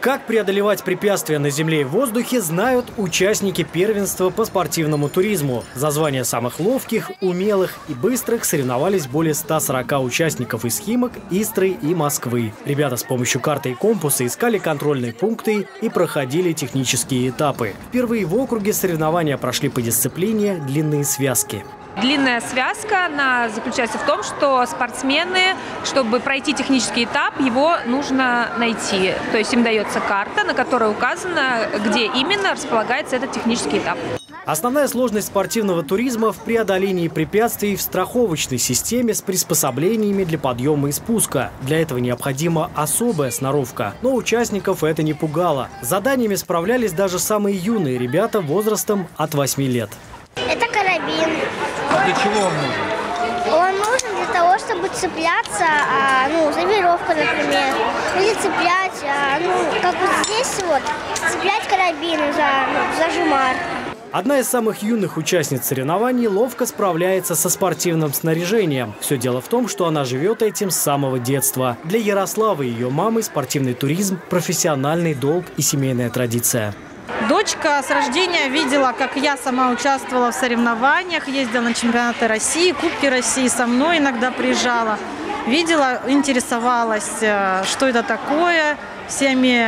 Как преодолевать препятствия на земле и воздухе, знают участники первенства по спортивному туризму. За звание самых ловких, умелых и быстрых соревновались более 140 участников из Химок, Истры и Москвы. Ребята с помощью карты и компаса искали контрольные пункты и проходили технические этапы. Впервые в округе соревнования прошли по дисциплине «Длинные связки». Длинная связка она заключается в том, что спортсмены, чтобы пройти технический этап, его нужно найти. То есть им дается карта, на которой указано, где именно располагается этот технический этап. Основная сложность спортивного туризма в преодолении препятствий в страховочной системе с приспособлениями для подъема и спуска. Для этого необходима особая сноровка. Но участников это не пугало. С заданиями справлялись даже самые юные ребята возрастом от 8 лет. А для чего он нужен? Он нужен для того, чтобы цепляться, а, ну, за веревку, например. Или цеплять, а, ну, как вот здесь вот, цеплять карабин за ну, зажимар. Одна из самых юных участниц соревнований ловко справляется со спортивным снаряжением. Все дело в том, что она живет этим с самого детства. Для Ярославы и ее мамы спортивный туризм – профессиональный долг и семейная традиция. Дочка с рождения видела, как я сама участвовала в соревнованиях, ездила на чемпионаты России, Кубки России, со мной иногда приезжала. Видела, интересовалась, э, что это такое, всеми,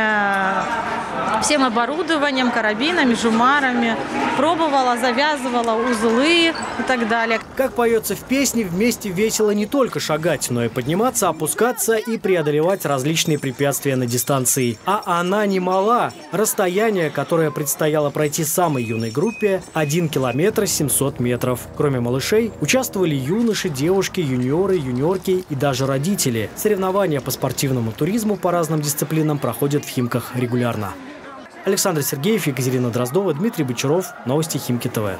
всем оборудованием, карабинами, жумарами. Пробовала, завязывала узлы и так далее. Как поется в песне, вместе весело не только шагать, но и подниматься, опускаться и преодолевать различные препятствия на дистанции. А она не мала. Расстояние, которое предстояло пройти самой юной группе – 1 километр 700 метров. Кроме малышей, участвовали юноши, девушки, юниоры, юниорки и даже родители. Соревнования по спортивному туризму по разным дисциплинам проходят в Химках регулярно. Александр Сергеев, Екатерина Дроздова, Дмитрий Бочаров. Новости Химки ТВ.